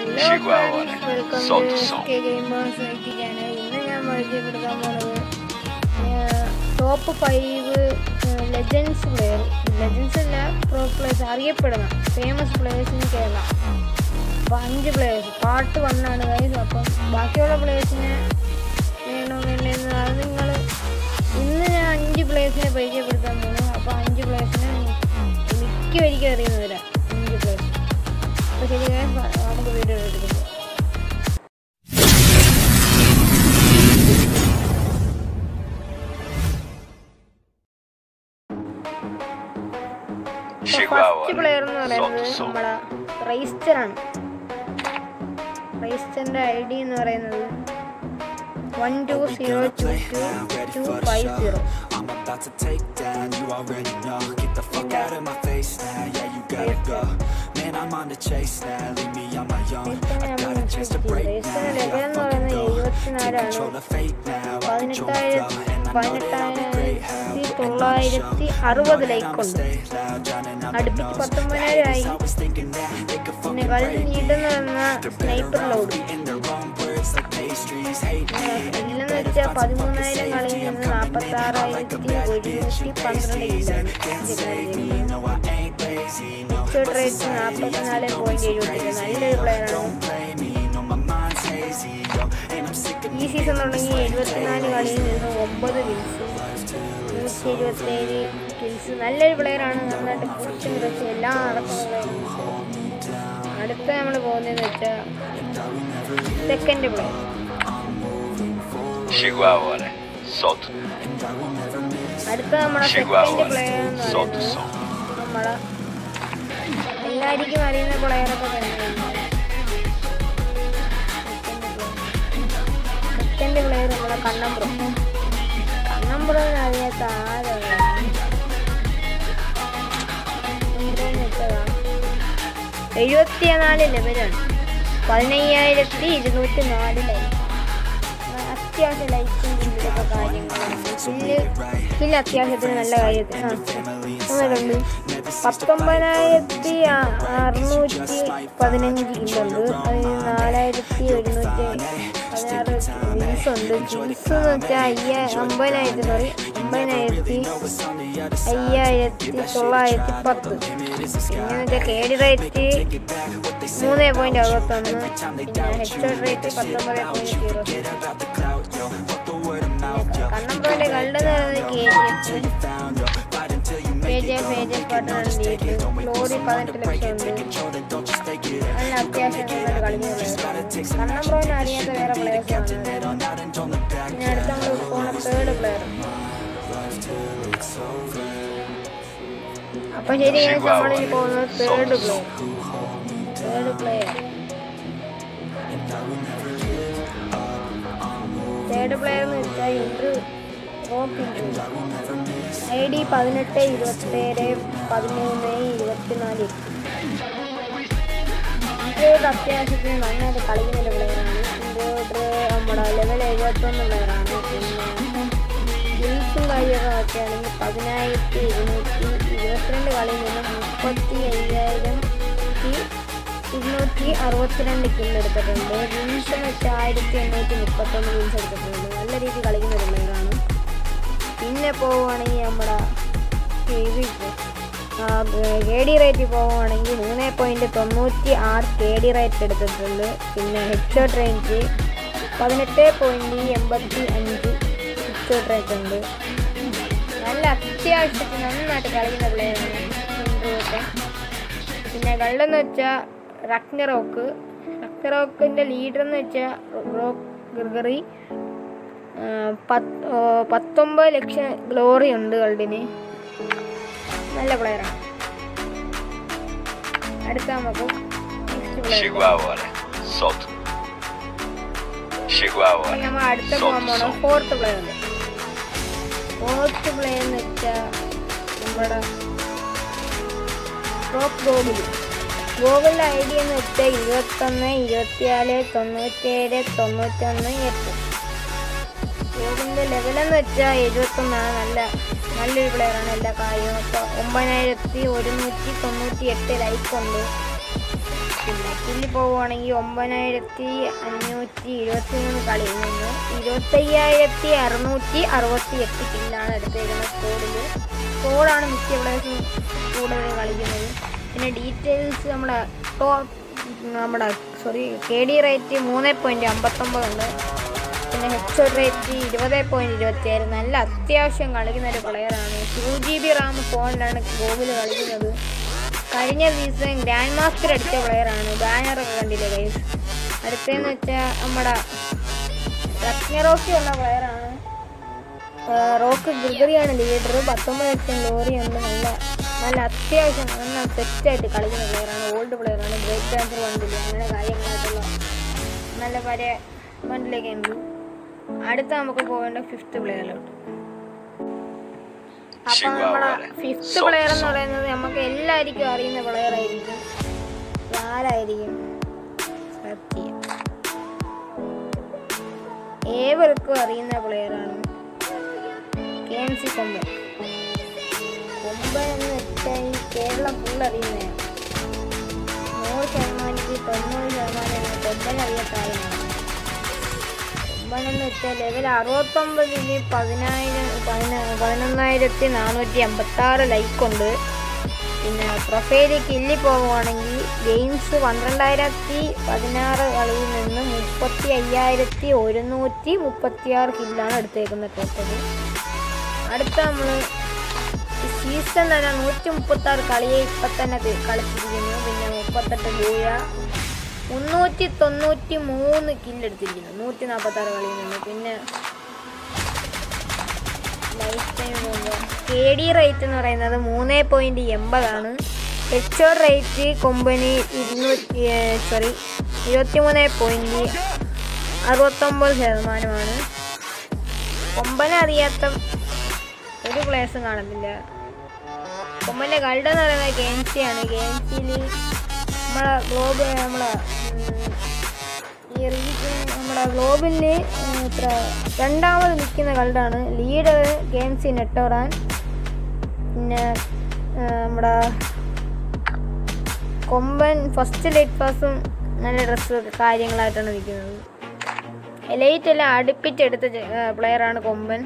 Hello Chihuahua. Welcome Salt to song. K gamers IT channel ഇന്ന് ഞാൻ പരിചയപ്പെടുത്താൻ പോണത് top five legends player legends അല്ല പ്രോ പ്ലേയേഴ്സ് അറിയപ്പെടുന്ന ഫേമസ് പ്ലെയേഴ്സിന് കേരള അപ്പോൾ അഞ്ച് പ്ലെയേഴ്സ് പാർട്ട് വണ്ണാണ് ഗൈസ് അപ്പം ബാക്കിയുള്ള പ്ലെയേഴ്സിനെ വേണോ വേണ്ടെന്ന് അത് നിങ്ങൾ ഇന്ന് ഞാൻ അഞ്ച് പ്ലെയേഴ്സിനെ പരിചയപ്പെടുത്താൻ പോകുന്നു അപ്പോൾ അഞ്ച് പ്ലെയേഴ്സിനെ മിക്കവരിക്കും അറിയുന്നവരാ. അഞ്ച് പ്ലെയേഴ്സ് അപ്പോൾ ശരി നമുക്ക് വീഡിയോ ഫസ്റ്റ് പ്ലെയർ എന്ന് പറയുന്നത് നമ്മളെ റൈസ്റ്റർ ആണ്. റൈസ്റ്ററിന്റെ ഐ ഡി എന്ന് പറയുന്നത് one two zero two two two five zero about to take down, you already know. Get the fuck out of my face now, yeah, you gotta go. Man, I'm on the chase now, leave me on my own. I got a chance to break now, yeah, I fucking go. Take control of fate now, I control the flow. And I know that I'll be great, how and on the show. അറുപത് Know that I'ma stay loud, drowning out the noise. പത്തൊമ്പതിനായിരമായി I was thinking that they could fucking break me. They're better off beating their own words like pastries. വെച്ചാൽ പതിമൂന്നായിരം കളിയിൽ നിന്ന് നാൽപ്പത്തി ആറായിരത്തി. ഒരുന്നൂറ്റി പന്ത്രണ്ട് rate നാൽപ്പത്തിനാല് പോയിന്റ് എഴുപത്തി നല്ലൊരു പ്ലെയറാണ് ഈ സീസൺ തുടങ്ങി എഴുപത്തിനാല് കളിയിൽ നിന്ന് ഒമ്പത് കിൽസ് നൂറ്റി എഴുപത്തേഴ് കിൽസ് നല്ലൊരു പ്ലെയറാണ് നന്നായിട്ട് കുറച്ചും കുറച്ച് എല്ലാം നടക്കുന്നത് അടുത്ത നമ്മൾ പോകുന്നതെന്ന് വെച്ചാൽ സെക്കൻഡ് പ്ലെയർ Chihuahua. Solto. അടുത്ത നമ്മുടെ സെക്കൻഡ് Chihuahua. പ്ലെയർ എന്ന് Solto പറയുന്നത് som. എല്ലാവർക്കും അറിയുന്ന പ്ലെയറൊക്കെ സെക്കൻഡ് പ്ലെയർ നമ്മളെ കണ്ണമ്പുറം കണ്ണമ്പുറം അറിയാത്ത ആരാണ് എഴുപത്തിനാല് ലെവലാണ് പതിനയ്യായിരത്തി ഇരുന്നൂറ്റി നാല് ലൈക്ക് അത്യാവശ്യം ലൈക്കും പിന്നെ അത്യാവശ്യത്തിന് നല്ല കാര്യത്തിന് പത്തൊമ്പതിനായിരത്തി അറുന്നൂറ്റി പതിനഞ്ച് കില്ലുണ്ട് അതിന് നാലായിരത്തി ഒരുന്നൂറ്റി പതിനാറ് ജീൻസ് ഉണ്ട്. ജീൻസ് എന്ന് വെച്ചാൽ അയ്യാ അമ്പതിനായിരത്തി സോറി അമ്പതിനായിരത്തി അയ്യായിരത്തി തൊള്ളായിരത്തി പത്ത്. പിന്നെ വെച്ചാൽ കേടി റേറ്റ് മൂന്ന് പോയിന്റ് അറുപത്തൊന്ന് പിന്നെ ഹെഡ് റേറ്റ് പത്തൊമ്പത് പോയിന്റ് സീറോ കണ്ണമ്പുറന്റെ കണ്ടെന്ന് പറയുന്നത് K G F K G F A G F പാട്ടാണ് ലോറി പതിനെട്ട് ലക്ഷം ഉണ്ട് നല്ല അത്യാവശ്യം നന്നായിട്ട് കളിക്കുന്നത് കണ്ണമ്പുറം അറിയാത്ത വേറെ പ്ലേയേഴ്സ് പിന്നെ അടുത്ത നമ്മൾ പോകുന്ന തേർഡ് പ്ലെയർ അപ്പൊ ശരി നമ്മളിനി പോകുന്നത് third player third player third player എന്ന് വെച്ചാൽ ഇൻട്രു ഐ ഡി പതിനെട്ട് ഇരുപത്തേഴ് പതിമൂന്ന് ഇരുപത്തിനാല്. ഇത് അത്യാവശ്യത്തിന് നന്നായിട്ട് കളിക്കുന്ന ഒരു പ്ലെയറാണ് ഇൻട്രോഡ് നമ്മുടെ ലെവൽ എഴുപത്തൊന്ന് പ്ലെയറാണ് പിന്നെ ഗിൽസും കാര്യമൊക്കെ നോക്കുകയാണെങ്കിൽ പതിനായിരത്തി ഇരുന്നൂറ്റി ഇരുപത്തിരണ്ട് കളിയിൽ നിന്ന് മുപ്പത്തി അയ്യായിരത്തി ഇരുന്നൂറ്റി അറുപത്തിരണ്ട് കില്ല് എടുത്തിട്ടുണ്ട്. എന്ന് വെച്ചാൽ ആയിരത്തി എണ്ണൂറ്റി മുപ്പത്തൊന്ന് വിൻസ് എടുത്തിട്ടുണ്ട്. നല്ല രീതിയിൽ കളിക്കുന്ന ഒരു പ്ലെയറാണ് പിന്നെ പോവുകയാണെങ്കിൽ നമ്മുടെ കെ ഡി റേറ്റ് പോവുകയാണെങ്കിൽ മൂന്ന് പോയിന്റ് തൊണ്ണൂറ്റി ആറ് കെ ഡി റേറ്റ് എടുത്തിട്ടുണ്ട്. പിന്നെ ഹെഡ് ഷോട്ട് റേഞ്ച് പതിനെട്ട് പോയിന്റ് എൺപത്തി അഞ്ച് ഹെഡ് ഷോട്ട് റേറ്റ് ഉണ്ട്. നല്ല അത്യാവശ്യത്തിന് നന്നായിട്ട് കളിക്കുന്ന പ്ലെയറാണ് പിന്നെ കള്ളെന്ന് വെച്ചാൽ റക്നറോക്ക്. റക്നറോക്കിന്റെ ലീഡർ എന്ന് വെച്ചാൽ റോക്ക് ഗ്രിഗറി. പത്ത് പത്തൊമ്പത് ലക്ഷം ഗ്ലോറി ഉണ്ട് ഗൾഡിന്. നല്ല പ്ലെയറാണ് അടുത്ത നമുക്ക്. നമ്മൾ അടുത്ത Solto fourth player fourth player എന്ന് വെച്ചാൽ നമ്മുടെ ടോപ്പ് ഗോകുൽ ഗോകുലിന്റെ ഐ ഡി എന്ന് വെച്ചാൽ ഇരുപത്തൊന്ന് ഇരുപത്തിനാല് തൊണ്ണൂറ്റേഴ് തൊണ്ണൂറ്റൊന്ന് എട്ട്. ഗൂഗിളിന്റെ ലെവലെന്ന് വെച്ചാൽ എഴുപത്തൊന്നാണ് നല്ല നല്ലൊരു പ്ലെയറാണ് എല്ലാ കാര്യവും. അപ്പോൾ ഒമ്പതിനായിരത്തി ഒരുന്നൂറ്റി തൊണ്ണൂറ്റി എട്ട് ലൈക്ക് ഉണ്ട്. പിന്നെ കില്ല് പോവുകയാണെങ്കിൽ ഒമ്പതിനായിരത്തി അഞ്ഞൂറ്റി ഇരുപത്തി മൂന്ന് കളിയിൽ നിന്ന്. ഇരുപത്തയ്യായിരത്തി അറുന്നൂറ്റി അറുപത്തി എട്ട് കില്ലാണ് എടുത്തേക്കുന്നത് സ്കോഡിൽ സ്കോഡാണ് മിക്ക പ്ലേയേഴ്സും കൂടുതൽ കളിക്കുന്നത്. പിന്നെ ഡീറ്റെയിൽസ് നമ്മുടെ ടോപ്പ് നമ്മുടെ സോറി കെ ഡി റേറ്റ് മൂന്ന് പോയിന്റ് അമ്പത്തൊമ്പതുണ്ട് പിന്നെ ഹെച്ച് റേറ്റ് ഇരുപത് പോയിന്റ് ഇരുപത്തിയേഴ് നല്ല അത്യാവശ്യം കളിക്കുന്ന ഒരു പ്ലെയറാണ് ടു ജി ബി റാം ഫോണിലാണ് ഗോകുൽ കളിക്കുന്നത്. കഴിഞ്ഞ സീസൺ ഗ്രാൻഡ് മാസ്റ്റർ അടിച്ച പ്ലെയറാണ് ബാനറൊക്കെ കണ്ടില്ലേ ഗൈസ് അടുത്തതെന്ന് വെച്ചാൽ നമ്മുടെ റത്നറോക്കി ഉള്ള പ്ലെയറാണ് റോക്ക് ഗ്രിഗറിയാണ് ലീഡർ പത്തൊമ്പത് ലക്ഷം ലോറിയുണ്ട് നല്ല നല്ല അത്യാവശ്യം നല്ല സെറ്റായിട്ട് കളിക്കുന്ന പ്ലെയറാണ് ഓൾഡ് പ്ലെയറാണ് ബ്രേക്ക് ഡാൻസർ വണ്ടില്ല അങ്ങനെ കാര്യങ്ങളായിട്ടുള്ള നല്ല പഴയ വണ്ടിലേക്ക് ഉണ്ട്. അടുത്ത നമുക്ക് പോകേണ്ട ഫിഫ്ത്ത് പ്ലെയറിലോട്ട് അപ്പൊ നമ്മളെ ഫിഫ്ത്ത് പ്ലെയർ എന്ന് പറയുന്നത് നമുക്ക് എല്ലാവർക്കും അറിയുന്ന പ്ലെയർ ആയിരിക്കും. ആരായിരിക്കും സത്യം. ഏവർക്കും അറിയുന്ന പ്ലെയറാണ് കെ എം സി കൊമ്പൻ. കൊമ്പൻ എന്ന് വെച്ചാൽ ഈ കേരളം ഫുൾ അറിയുന്നതാണ് നൂറ് ശതമാനത്തിൽ തൊണ്ണൂറ് ശതമാനം കൊമ്പൻ അറിയത്തായിരുന്നു കൊമ്പൻ വെച്ചാൽ ലെവൽ അറുപത്തൊമ്പതിൽ പതിനായിരം പതിന- പതിനൊന്നായിരത്തി നാനൂറ്റി അമ്പത്തി ആറ് ലൈക്കുണ്ട് പിന്നെ പ്രൊഫൈലിൽ കില്ലി പോവുകയാണെങ്കിൽ ഗെയിംസ് പന്ത്രണ്ടായിരത്തി പതിനാറ് കളിയിൽ നിന്ന് മുപ്പത്തി അയ്യായിരത്തി ഒരുന്നൂറ്റി മുപ്പത്തിയാറ് കില്ലാണ് എടുത്തേക്കുന്നത്. ടോട്ടൽ അടുത്ത നമ്മൾ സീസൺ തന്നെ നൂറ്റി മുപ്പത്തി ആറ് കളിയെ ഇപ്പൊ തന്നെ കളിച്ചിരിക്കുന്നു. പിന്നെ മുപ്പത്തെട്ട് ഗോയ മുന്നൂറ്റി തൊണ്ണൂറ്റി മൂന്ന് കില്ലെടുത്തിരിക്കുന്നു നൂറ്റി നാൽപ്പത്തി ആറ് കളിയിൽ നിന്ന്. പിന്നെ ലൈഫ് കെ ഡി റേറ്റ് എന്ന് പറയുന്നത് മൂന്ന് പോയിന്റ് എൺപതാണ് എച്ച് ഒ റേറ്റ് കൊമ്പനി ഇരുന്നൂറ്റി സോറി ഇരുപത്തിമൂന്ന് പോയിന്റ് അറുപത്തൊമ്പത് ശതമാനമാണ്. കൊമ്പനെ അറിയാത്ത ഒരു പ്ലേസും കാണുന്നില്ല. കൊമ്പന്റെ ഗൾഡ് എന്ന് പറയുന്നത് എൻ സിയിൽ നമ്മളെ ഗ്ലോബ് നമ്മളെ ഈ നമ്മുടെ ഗ്ലോബിൽ ഇത്ര രണ്ടാമത് നിൽക്കുന്ന കളറാണ് ലീഡർ ഗെയിം സി നെട്ടോറാൻ. പിന്നെ നമ്മുടെ കൊമ്പൻ ഫസ്റ്റ് ലൈറ്റ് പാസും നല്ല ഡ്രസ്സ് കാര്യങ്ങളായിട്ടാണ് നിൽക്കുന്നത്. ലൈറ്റ് എല്ലാം അടുപ്പിച്ചെടുത്ത പ്ലെയറാണ് കൊമ്പൻ.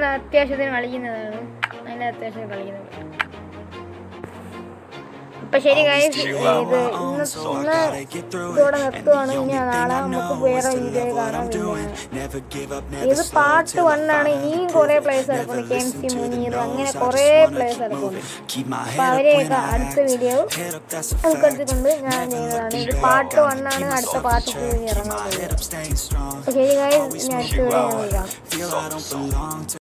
നമ്മൾ അത്യാവശ്യത്തിന് കളിക്കുന്നതാണ്. നല്ല അത്യാവശ്യം കളിക്കുന്നത്. അപ്പൊ ശരി കാര്യം ഇത് ഇന്ന് ഇന്ന് ഇതോടെ നിർത്തുവാണ്. ഇനി നാളെ നമുക്ക് വേറെ വീഡിയോ കാണാൻ വേണ്ടിയാണ് ഇത് പാർട്ട് വൺ ആണ്. ഇനിയും കുറെ പ്ലേസ് ഇറക്കുന്നത് കെ എം സി മുനീർ അങ്ങനെ കുറെ പ്ലേസ് ഇറക്കുന്നു അപ്പൊ അവരെയൊക്കെ അടുത്ത വീഡിയോ ഉൾപ്പെടുത്തിക്കൊണ്ട് ഞാൻ ചെയ്യുന്നതാണ് ഇത് പാർട്ട് വൺ ആണ്. അടുത്ത പാർട്ട് ടു ഇറങ്ങുന്നത്. അപ്പൊ ശരി കാര്യം ഞാൻ അടുത്ത വീഡിയോ